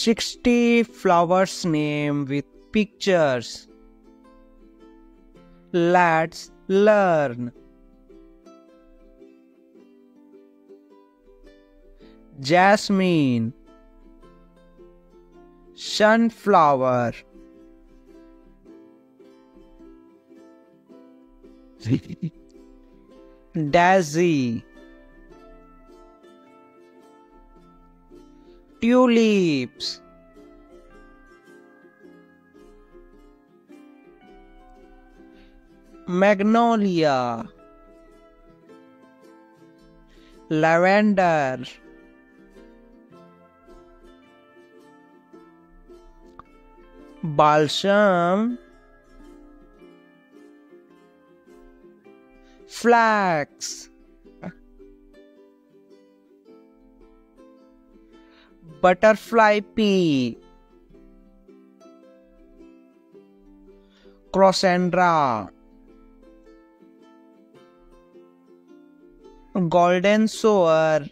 60 flowers name with pictures. Let's learn. Jasmine Sunflower Daisy Tulips. Magnolia. Lavender. Balsam. Flax Butterfly pea. Crossandra. Golden shower.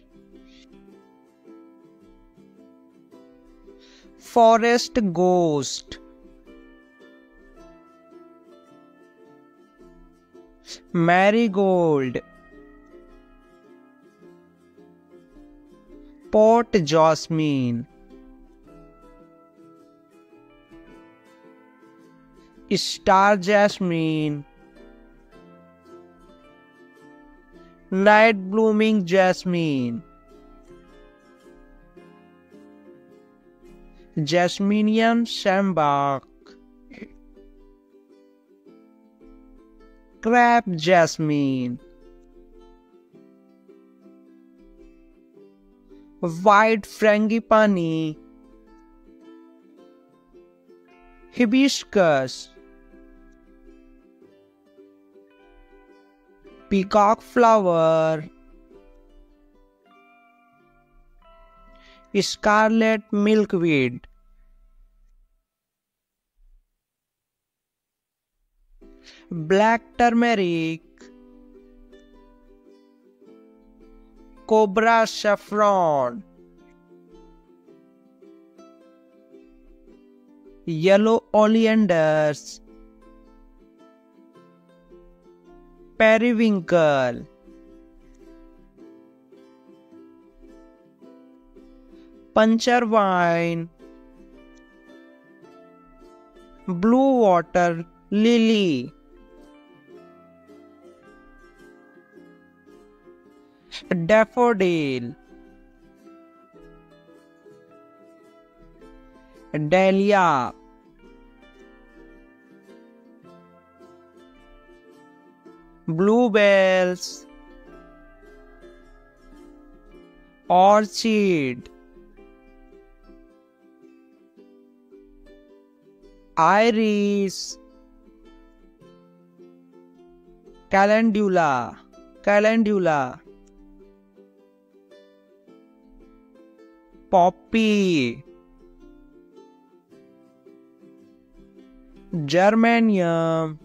Forest ghost. Marigold Pot jasmine. Star jasmine. Night blooming jasmine. Jasminum sambac Crab jasmine White frangipani Hibiscus. Peacock flower. Scarlet milkweed. Black turmeric Cobra saffron. Yellow oleanders. Periwinkle. Puncture vine Blue water lily Daffodil Dahlia Bluebells Orchid Iris Calendula Calendula poppy germanium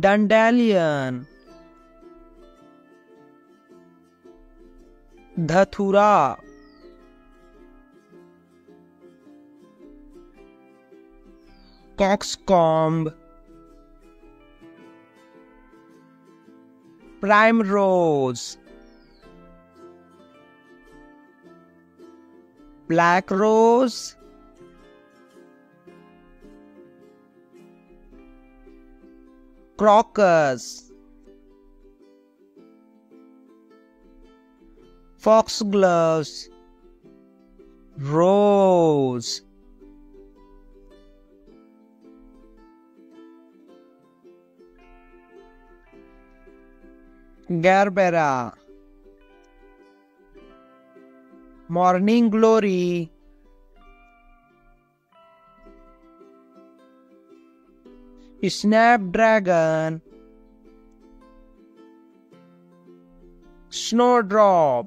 dandelion datura cockscomb primrose Black Rose. Crocus Foxgloves. Rose. Gerbera Morning Glory. Snapdragon. Snowdrop.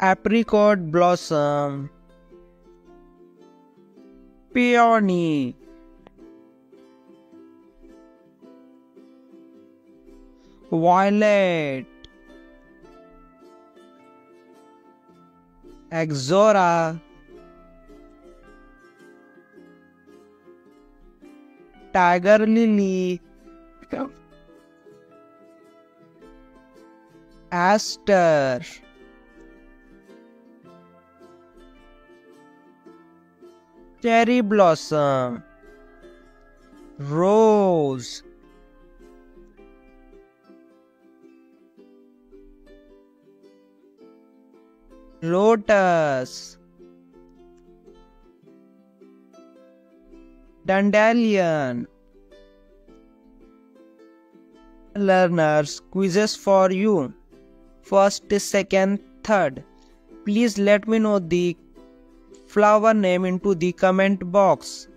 Apricot Blossom. Peony. Violet Ixora Tiger Lily. Aster. Cherry Blossom. Rose Lotus Dandelion Learners quizzes for you. First, second, third. Please let me know the flower name into the comment box.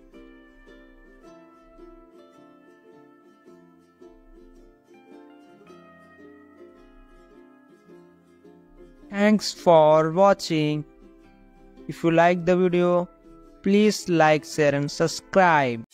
Thanks for watching. If you like the video, please like, share and subscribe.